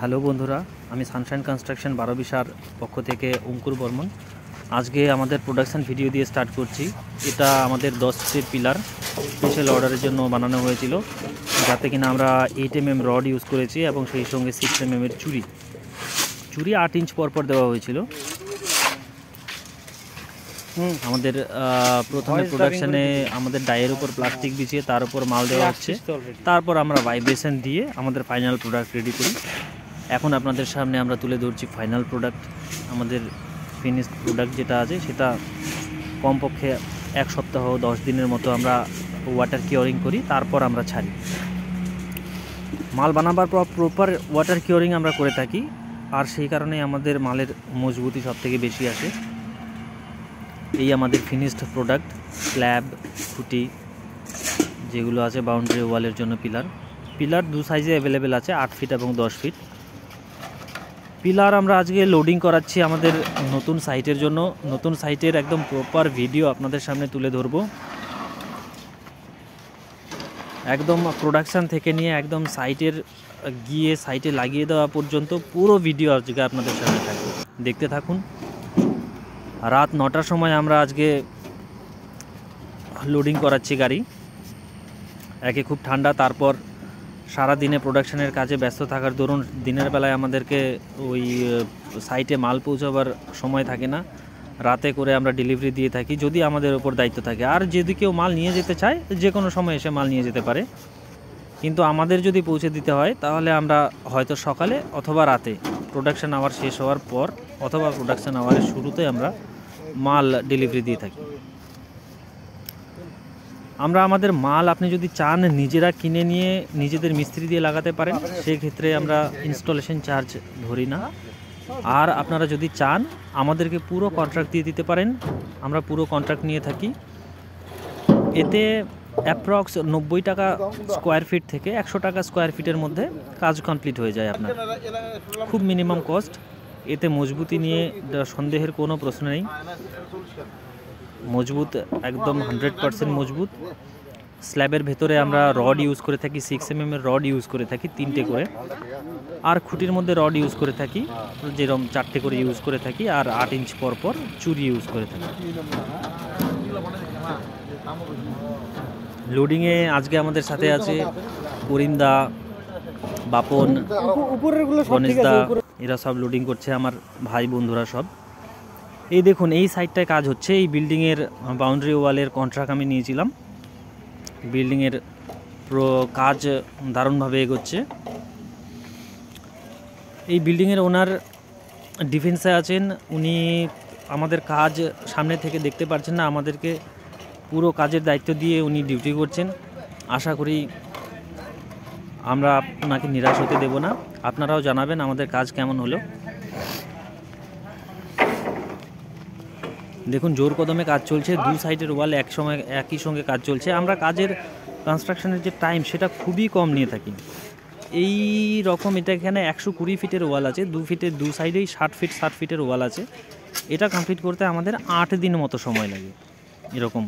Hello বন্ধুরা আমি Sunshine construction বারো বিশার পক্ষ থেকে অঙ্কুর বর্মন। আজকে আমাদের প্রোডাকশান ভিডিও দিয়ে স্টার্ট করছি। এটা আমাদের দশ ফিটের পিলার স্পেশাল অর্ডারের জন্য বানানো হয়েছিল যাতে কিনা আমরা eight M M rod use করেছি এবং সেই সঙ্গে সিক্স এম এর চুরি। চুরি আট ইঞ্চ পর পর দেওয়া হয়েছিল। আমাদের প্রথমে প্রোডাকশানে আমাদের ডায়ের উপর প্লাস্টিক বিছিয়ে তার উপর মাল দেওয়া হচ্ছে। তারপর আমরা ভাইব্রেশন দিয়ে আমাদের ফাইনাল প্রোডাক্ট রেডি করি। এখন আপনাদের সামনে আমরা তুলে ধরছি ফাইনাল প্রোডাক্ট আমাদের ফিনিশ প্রোডাক্ট যেটা আছে, সেটা কমপক্ষে এক সপ্তাহ, দশ দিনের মতো আমরা ওয়াটার কিওরিং করি, তারপর আমরা ছাড়ি। মাল বানাবার পর প্রপার ওয়াটার কিওরিং আমরা করে থাকি, আর সেই কারণে আমাদের মালের মজবুতি সব থেকে বেশি আসে। এই আমাদের ফিনিশড প্রোডাক্ট স্ল্যাব খুঁটি, যেগুলো আছে বাউন্ডারি ওয়ালের জন্য পিলার পিলার দু সাইজে অ্যাভেলেবেল আছে, আট ফিট এবং দশ ফিট পিলার আমরা আজকে লোডিং করাচ্ছি আমাদের নতুন সাইটের জন্য। নতুন সাইটের একদম প্রপার ভিডিও আপনাদের সামনে তুলে ধরবো। একদম প্রোডাকশান থেকে নিয়ে একদম সাইটের গিয়ে সাইটে লাগিয়ে দেওয়া পর্যন্ত পুরো ভিডিও আজকে আপনাদের সামনে থাকবে। দেখতে থাকুন। রাত নটার সময় আমরা আজকে লোডিং করাচ্ছি গাড়ি। একে খুব ঠান্ডা, তারপর সারা দিনে প্রোডাকশনের কাজে ব্যস্ত থাকার দরুন দিনের বেলায় আমাদেরকে ওই সাইটে মাল পৌঁছাবার সময় থাকে না। রাতে করে আমরা ডেলিভারি দিয়ে থাকি, যদি আমাদের ওপর দায়িত্ব থাকে। আর যদি কেউ মাল নিয়ে যেতে চায়, যে কোনো সময় এসে মাল নিয়ে যেতে পারে। কিন্তু আমাদের যদি পৌঁছে দিতে হয়, তাহলে আমরা হয়তো সকালে অথবা রাতে প্রোডাকশান আওয়ার শেষ হওয়ার পর অথবা প্রোডাকশন আওয়ারের শুরুতে আমরা মাল ডেলিভারি দিয়ে থাকি। আমরা আমাদের মাল আপনি যদি চান নিজেরা কিনে নিয়ে নিজেদের মিস্ত্রি দিয়ে লাগাতে পারেন, সেক্ষেত্রে আমরা ইনস্টলেশন চার্জ ধরি না। আর আপনারা যদি চান, আমাদেরকে পুরো কন্ট্রাক্ট দিয়ে দিতে পারেন। আমরা পুরো কন্ট্রাক্ট নিয়ে থাকি। এতে অ্যাপ্রক্স নব্বই টাকা স্কোয়ার ফিট থেকে একশো টাকা স্কোয়ার ফিটের মধ্যে কাজ কমপ্লিট হয়ে যায় আপনার। খুব মিনিমাম কস্ট এতে মজবুতি নিয়ে, সন্দেহের কোনো প্রশ্ন নেই। মজবুত একদম হান্ড্রেড পারসেন্ট মজবুত। স্ল্যাবের ভেতরে আমরা রড ইউজ করে থাকি সিক্স এম এর রড ইউজ করে থাকি তিনটে করে। আর খুঁটির মধ্যে রড ইউজ করে থাকি যেরকম চারটে করে ইউজ করে থাকি আর আট ইঞ্চ পর পর চুরি ইউজ করে থাকি। লোডিংয়ে আজকে আমাদের সাথে আছে করিমদা বাপন গণেশদা এরা সব লোডিং করছে আমার ভাই বন্ধুরা সব। এই দেখুন, এই সাইডটায় কাজ হচ্ছে। এই বিল্ডিংয়ের বাউন্ডারি ওয়ালের কন্ট্রাক্ট আমি নিয়েছিলাম। বিল্ডিংয়ের পুরো কাজ দারুণভাবে এগোচ্ছে। এই বিল্ডিংয়ের ওনার ডিফেন্সে আছেন। উনি আমাদের কাজ সামনে থেকে দেখতে পারছেন না, আমাদেরকে পুরো কাজের দায়িত্ব দিয়ে উনি ডিউটি করছেন। আশা করি আমরা আপনাকে নিরাশ হতে দেব না। আপনারাও জানাবেন আমাদের কাজ কেমন হলো। দেখুন, জোর কদমে কাজ চলছে, দু সাইডের ওয়াল এক সময়, একই সঙ্গে কাজ চলছে। আমরা কাজের কনস্ট্রাকশনের যে টাইম সেটা খুবই কম নিয়ে থাকি। এই রকম এটা এখানে একশো কুড়ি ফিটের ওয়াল আছে, দু ফিটের, দু সাইডেই ষাট ফিট, ষাট ফিটের ওয়াল আছে। এটা কমপ্লিট করতে আমাদের আট দিন মতো সময় লাগে এরকম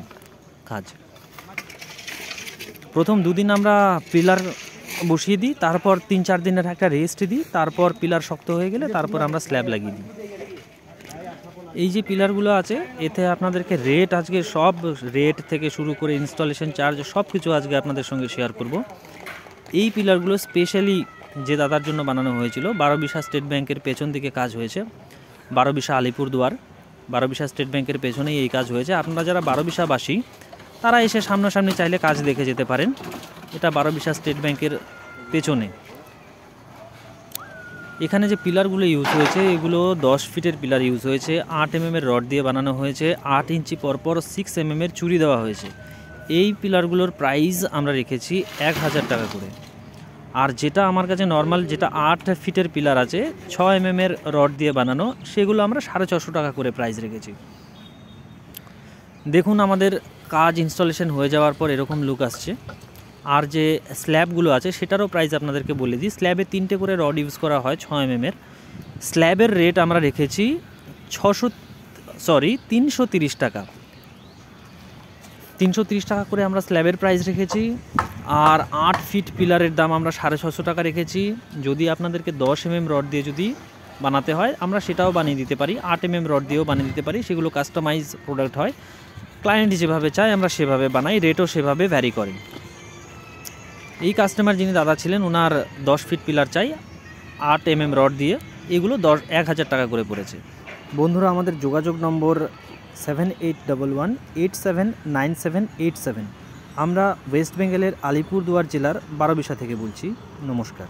কাজ। প্রথম দুদিন আমরা পিলার বসিয়ে দিই, তারপর তিন চার দিনের একটা রেস্ট দিই, তারপর পিলার শক্ত হয়ে গেলে তারপর আমরা স্ল্যাব লাগিয়ে দিই। এই যে পিলারগুলো আছে, এতে আপনাদেরকে রেট আজকে সব রেট থেকে শুরু করে ইনস্টলেশন চার্জ সব কিছু আজকে আপনাদের সঙ্গে শেয়ার করব। এই পিলারগুলো স্পেশালি যে দাদার জন্য বানানো হয়েছিল বারো বিশা স্টেট ব্যাংকের পেছন দিকে কাজ হয়েছে বারো বিশা আলিপুরদুয়ার। বারো বিশা স্টেট ব্যাংকের পেছনেই এই কাজ হয়েছে। আপনারা যারা বারো বিশাবাসী তারা এসে সামনাসামনি চাইলে কাজ দেখে যেতে পারেন। এটা বারো বিশা স্টেট ব্যাংকের পেছনে। এখানে যে পিলারগুলো ইউজ হয়েছে, এগুলো দশ ফিটের পিলার ইউজ হয়েছে। আট এম এর রড দিয়ে বানানো হয়েছে। আট ইঞ্চি পরপর সিক্স এম এর চুরি দেওয়া হয়েছে। এই পিলারগুলোর প্রাইস আমরা রেখেছি এক হাজার টাকা করে। আর যেটা আমার কাছে নর্মাল যেটা আট ফিটের পিলার আছে, ছ এম এর রড দিয়ে বানানো, সেগুলো আমরা সাড়ে ছশো টাকা করে প্রাইস রেখেছি। দেখুন আমাদের কাজ ইনস্টলেশন হয়ে যাওয়ার পর এরকম লুক আসছে। আর যে স্ল্যাবগুলো আছে সেটারও প্রাইস আপনাদেরকে বলে দিই। স্ল্যাবে তিনটে করে রড ইউজ করা হয় ছ এম এর। স্ল্যাবের রেট আমরা রেখেছি ছশো সরি তিনশো টাকা। তিনশো টাকা করে আমরা স্ল্যাবের প্রাইস রেখেছি। আর আট ফিট পিলারের দাম আমরা সাড়ে ছশো টাকা রেখেছি। যদি আপনাদেরকে দশ এমএম রড দিয়ে যদি বানাতে হয়, আমরা সেটাও বানিয়ে দিতে পারি। আট এমএম রড দিয়েও বানিয়ে দিতে পারি। সেগুলো কাস্টমাইজ প্রোডাক্ট হয়। ক্লায়েন্ট যেভাবে চায়, আমরা সেভাবে বানাই। রেটও সেভাবে ভ্যারি করে। এই কাস্টমার যিনি দাদা ছিলেন ওনার দশ ফিট পিলার চাই, আট এম এম রড দিয়ে, এগুলো দশ, এক হাজার টাকা করে পড়েছে। বন্ধুরা, আমাদের যোগাযোগ নম্বর seven eight double one eight seven nine seven eight seven আমরা ওয়েস্ট বেঙ্গলের আলিপুরদুয়ার জেলার বারোবিশা থেকে বলছি। নমস্কার।